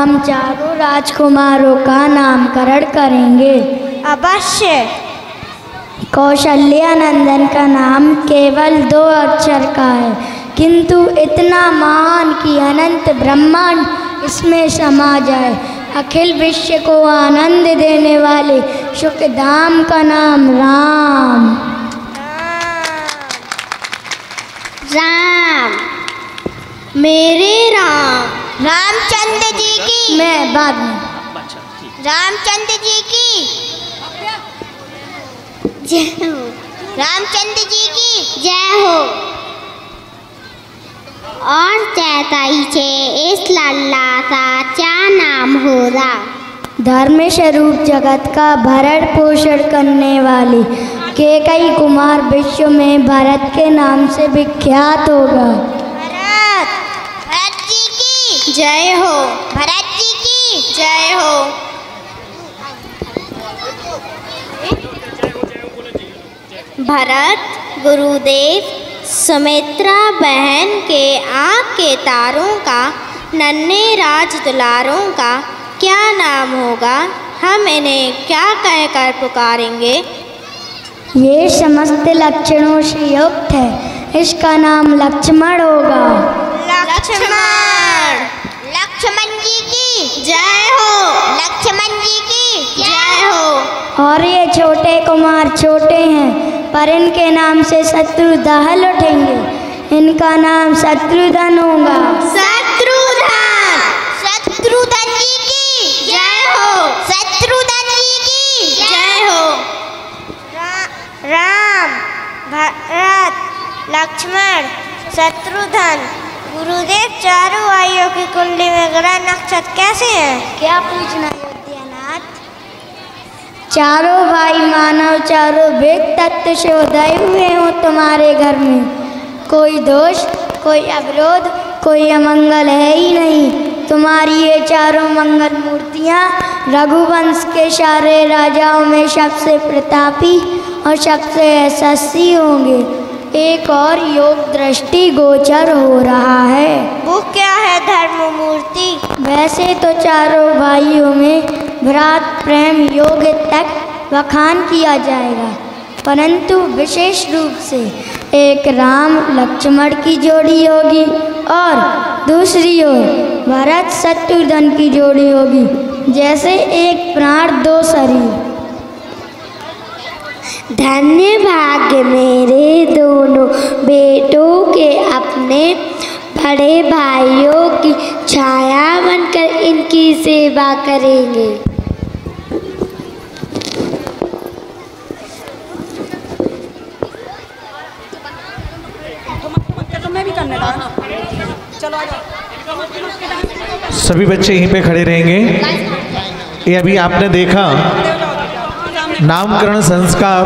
हम चारों राजकुमारों का नामकरण करेंगे। अवश्य। कौशल्या नंदन का नाम केवल दो अक्षर का है किंतु इतना महान कि अनंत ब्रह्मांड इसमें समा जाए। अखिल विश्व को आनंद देने वाले सुखधाम का नाम राम। राम। मेरे राम। रामचंद्र जी की। मैं बाद में। रामचंद्र जी की। जय हो। रामचंद्र जी की। जय हो। और चैताई छे इस लल्ला का क्या नाम होगा? धर्म स्वरूप जगत का भरण पोषण करने वाले केकई कुमार विश्व में भरत के नाम से विख्यात होगा। की जय हो। भरत जी की। जय हो। भरत गुरुदेव सुमित्रा बहन के आँख के तारों का नन्हे राज दुलारों का क्या नाम होगा? हम इन्हें क्या कहकर पुकारेंगे? ये समस्त लक्षणों से युक्त है। इसका नाम लक्ष्मण होगा। लक्ष्मण लक्ष्मण जी की जय हो लक्ष्मण जी की जय हो और ये छोटे कुमार छोटे हैं पर इनके नाम से शत्रु दहल उठेंगे। इनका नाम शत्रुधन होगा। शत्रुधन शत्रुधन जी की जय हो। शत्रुधन जी की जय हो। राम भरत लक्ष्मण शत्रुधन गुरुदेव चारों भाइयों की कुंडली में ग्रह नक्षत्र कैसे हैं? क्या पूछना योध्यानाथ चारों भाई मानव चारों वेद तत्व से उदय हुए हो तुम्हारे घर में। कोई दोष कोई अवरोध कोई अमंगल है ही नहीं। तुम्हारी ये चारों मंगल मूर्तियाँ रघुवंश के सारे राजाओं में सबसे प्रतापी और सबसे यशस्वी होंगे। एक और योग दृष्टि गोचर हो रहा है। वो क्या है धर्म मूर्ति? वैसे तो चारों भाइयों में भ्रात प्रेम योग तक वखान किया जाएगा। परंतु विशेष रूप से एक राम लक्ष्मण की जोड़ी होगी और दूसरी ओर भरत शत्रुघ्न की जोड़ी होगी, जैसे एक प्राण दो शरीर। धन्य भाग्य मेरे दोनों बेटों के अपने बड़े भाइयों की छाया बनकर इनकी सेवा करेंगे। सभी बच्चे यहीं पे खड़े रहेंगे। ये अभी आपने देखा। नामकरण संस्कार